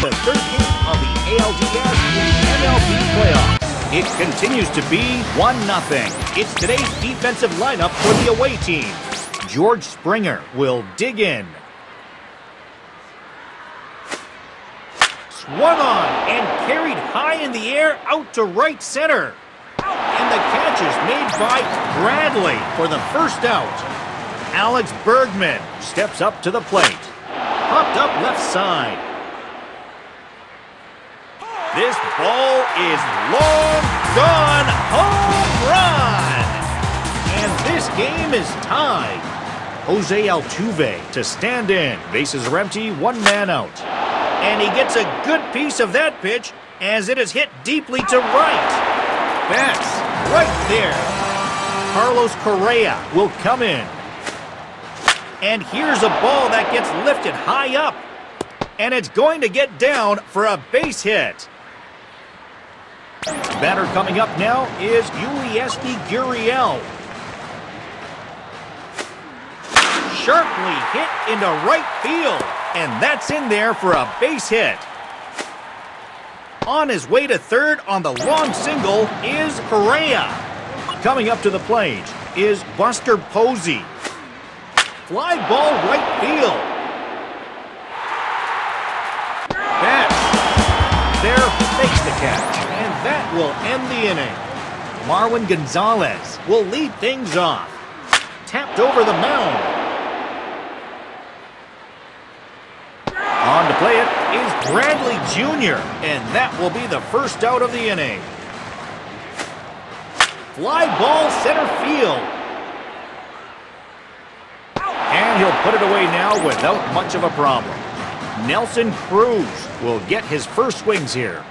the third game of the ALDS MLB playoffs. It continues to be 1-0. It's today's defensive lineup for the away team. George Springer will dig in. Swung on and carried high in the air out to right center. And the catch is made by Bradley for the first out. Alex Bregman steps up to the plate. Popped up left side. This ball is long gone home run. And this game is tied. Jose Altuve to stand in. Bases are empty, one man out. And he gets a good piece of that pitch as it is hit deeply to right. That's right there. Carlos Correa will come in. And here's a ball that gets lifted high up. And it's going to get down for a base hit. Batter coming up now is Yulieski Gurriel. Sharply hit into right field. And that's in there for a base hit. On his way to third on the long single is Correa. Coming up to the plate is Buster Posey. Fly ball right field. There fakes the catch, that will end the inning. Marwin Gonzalez will lead things off. Tapped over the mound. On to play it is Bradley Jr., and that will be the first out of the inning. Fly ball center field. And he'll put it away now without much of a problem. Nelson Cruz will get his first swings here.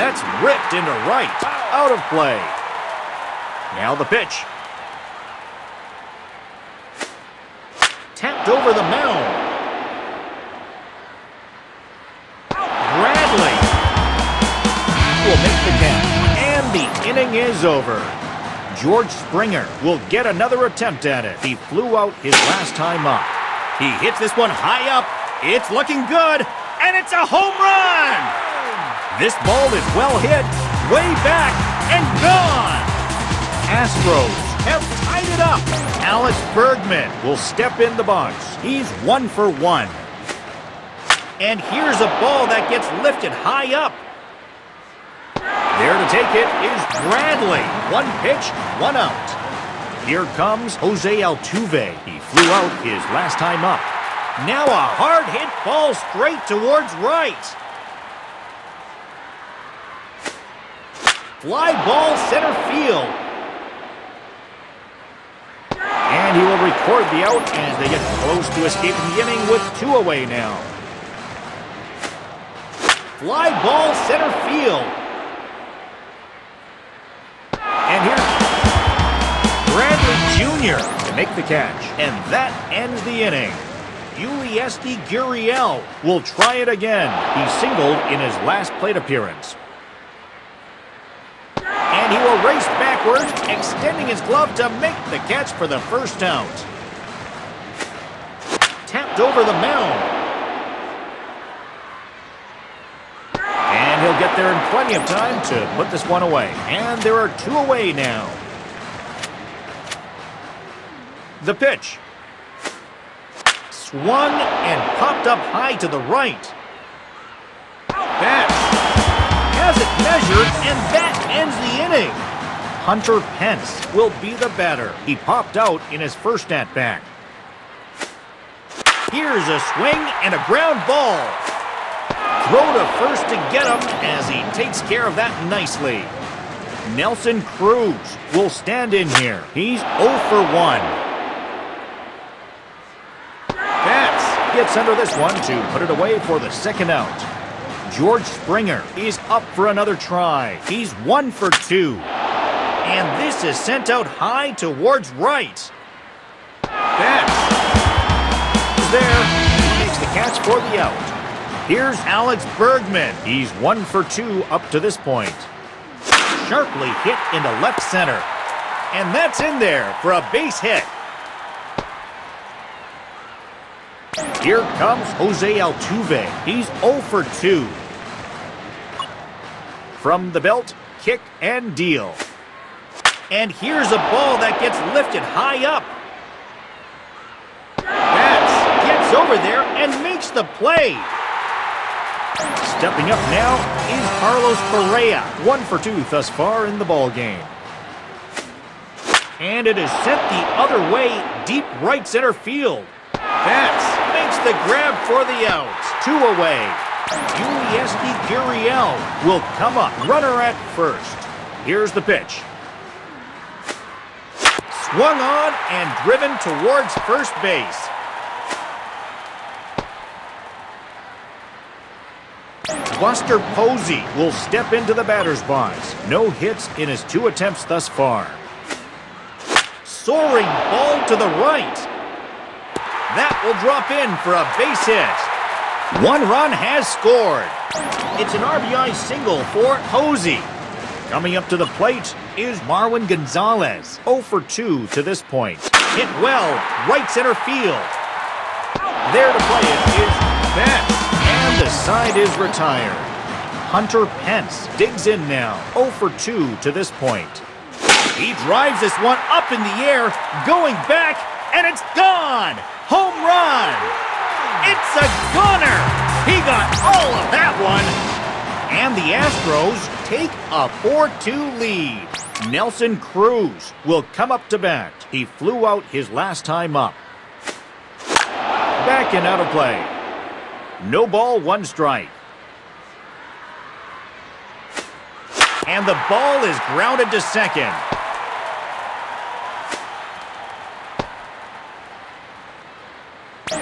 That's ripped into right. Out of play. Now the pitch. Tapped over the mound. Bradley will make the catch. And the inning is over. George Springer will get another attempt at it. He flew out his last time up. He hits this one high up. It's looking good. And it's a home run! This ball is well hit. Way back and gone! Astros have tied it up. Alex Bregman will step in the box. He's one for one. And here's a ball that gets lifted high up. There to take it is Bradley. One pitch, one out. Here comes Jose Altuve. He flew out his last time up. Now a hard hit ball straight towards right. Fly ball center field. And he will record the out as they get close to escaping the inning with two away now. Fly ball center field. And here's Bradley Jr. to make the catch. And that ends the inning. Yulieski Gurriel will try it again. He singled in his last plate appearance. He will race backwards, extending his glove to make the catch for the first out. Tapped over the mound. And he'll get there in plenty of time to put this one away. And there are two away now. The pitch. Swung and popped up high to the right. That has it measured, and that ends the inning. Hunter Pence will be the batter. He popped out in his first at-bat. Here's a swing and a ground ball. Throw to first to get him as he takes care of that nicely. Nelson Cruz will stand in here. He's 0 for 1. Betts gets under this one to put it away for the second out. George Springer is up for another try. He's 1 for 2. And this is sent out high towards right. Betts there. He makes the catch for the out. Here's Alex Bregman. He's one for two up to this point. Sharply hit into left center. And that's in there for a base hit. Here comes Jose Altuve. He's 0 for 2. From the belt, kick and deal. And here's a ball that gets lifted high up. Betts gets over there and makes the play. Stepping up now is Carlos Correa. One for two thus far in the ball game. And it is sent the other way, deep right center field. Betts makes the grab for the out. Two away. Yulieski Gurriel will come up. Runner at first. Here's the pitch. Swung on and driven towards first base. Buster Posey will step into the batter's box. No hits in his two attempts thus far. Soaring ball to the right. Will drop in for a base hit. One run has scored. It's an RBI single for Posey. Coming up to the plate is Marwin Gonzalez. 0 for 2 to this point. Hit well, right center field. There to play it is Betts. And the side is retired. Hunter Pence digs in now. 0 for 2 to this point. He drives this one up in the air, going back, and it's gone! Home run! It's a gunner! He got all of that one! And the Astros take a 4-2 lead. Nelson Cruz will come up to bat. He flew out his last time up. Back and out of play. No ball, one strike. And the ball is grounded to second.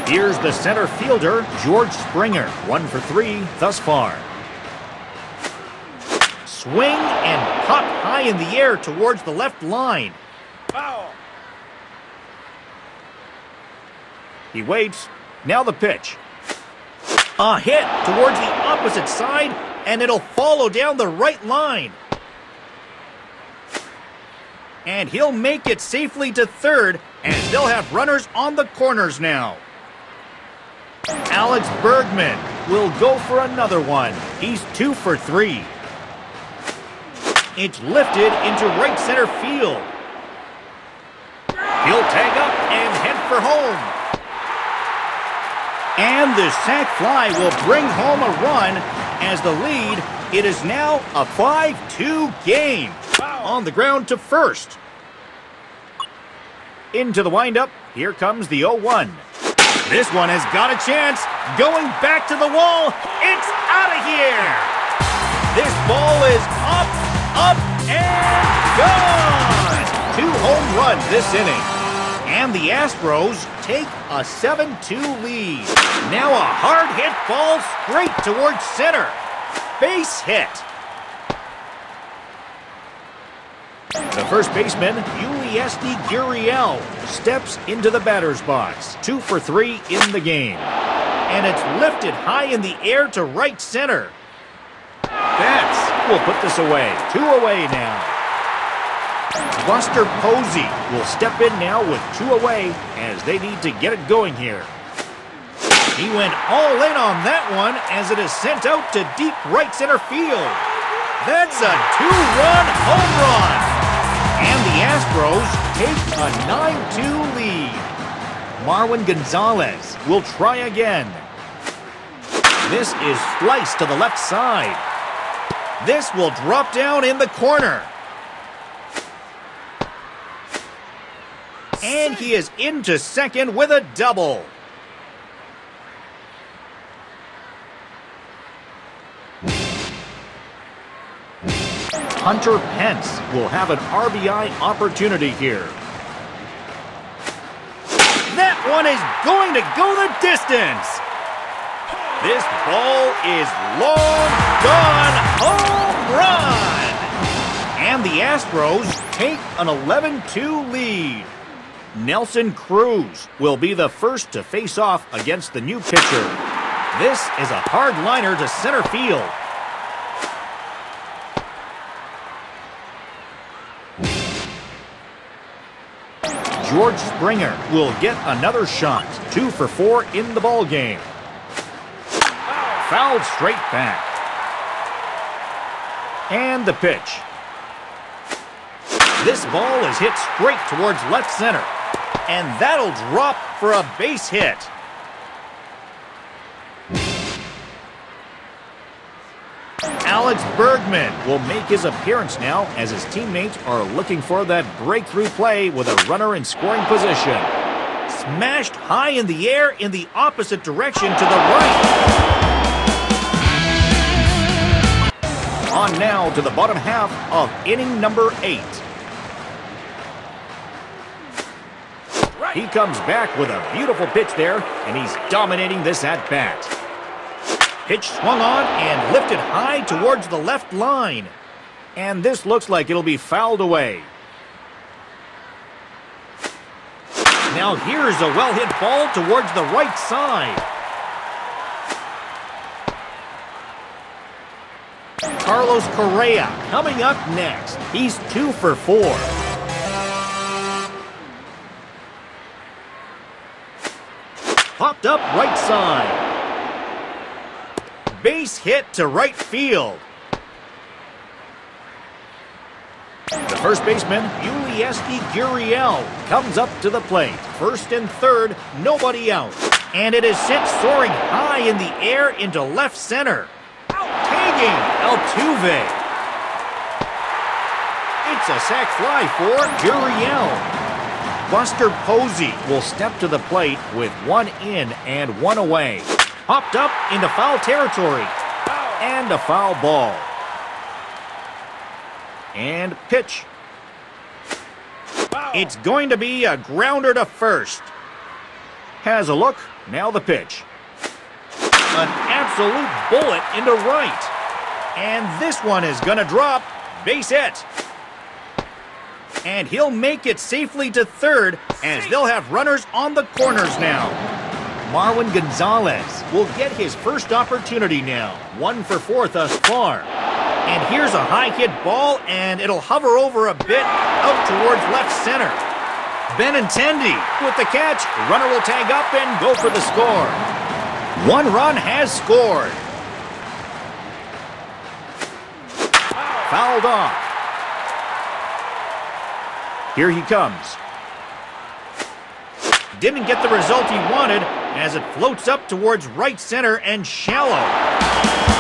Here's the center fielder, George Springer. One for three thus far. Swing and pop high in the air towards the left line. He waits. Now the pitch. A hit towards the opposite side, and it'll follow down the right line. And he'll make it safely to third, and they'll have runners on the corners now. Alex Bregman will go for another one. He's two for three. It's lifted into right center field. He'll tag up and head for home. And the sac fly will bring home a run as the lead. It is now a 5-2 game. On the ground to first. Into the windup. Here comes the 0-1. This one has got a chance. Going back to the wall. It's out of here. This ball is up, up, and gone. Two home runs this inning. And the Astros take a 7-2 lead. Now a hard hit ball straight towards center. Base hit. The first baseman, Yulieski Gurriel, steps into the batter's box. Two for three in the game. And it's lifted high in the air to right center. Betts will put this away. Two away now. Buster Posey will step in now with two away as they need to get it going here. He went all in on that one as it is sent out to deep right center field. That's a two-run home run. The Astros take a 9-2 lead. Marwin Gonzalez will try again. This is sliced to the left side. This will drop down in the corner. And he is into second with a double. Hunter Pence will have an RBI opportunity here. That one is going to go the distance. This ball is long gone home run. And the Astros take an 11-2 lead. Nelson Cruz will be the first to face off against the new pitcher. This is a hard liner to center field. George Springer will get another shot. Two for four in the ball game. Fouled straight back. And the pitch. This ball is hit straight towards left center. And that'll drop for a base hit. Alex Bregman will make his appearance now as his teammates are looking for that breakthrough play with a runner in scoring position. Smashed high in the air in the opposite direction to the right. On now to the bottom half of inning number eight. He comes back with a beautiful pitch there, and he's dominating this at-bat. Pitch swung on and lifted high towards the left line. And this looks like it'll be fouled away. Now here's a well-hit ball towards the right side. Carlos Correa coming up next. He's two for four. Popped up right side. Base hit to right field. The first baseman, Yulieski Gurriel, comes up to the plate. First and third, nobody out. And it is sent soaring high in the air into left center. Tagging Altuve. It's a sac fly for Gurriel. Buster Posey will step to the plate with one in and one away. Popped up into foul territory. And a foul ball. And pitch. It's going to be a grounder to first. Has a look. Now the pitch. An absolute bullet into right. And this one is going to drop. Base hit. And he'll make it safely to third as they'll have runners on the corners now. Marwin Gonzalez will get his first opportunity now. One for four thus far. And here's a high hit ball, and it'll hover over a bit out towards left center. Benintendi with the catch. Runner will tag up and go for the score. One run has scored. Fouled off. Here he comes. Didn't get the result he wanted, as it floats up towards right center and shallow.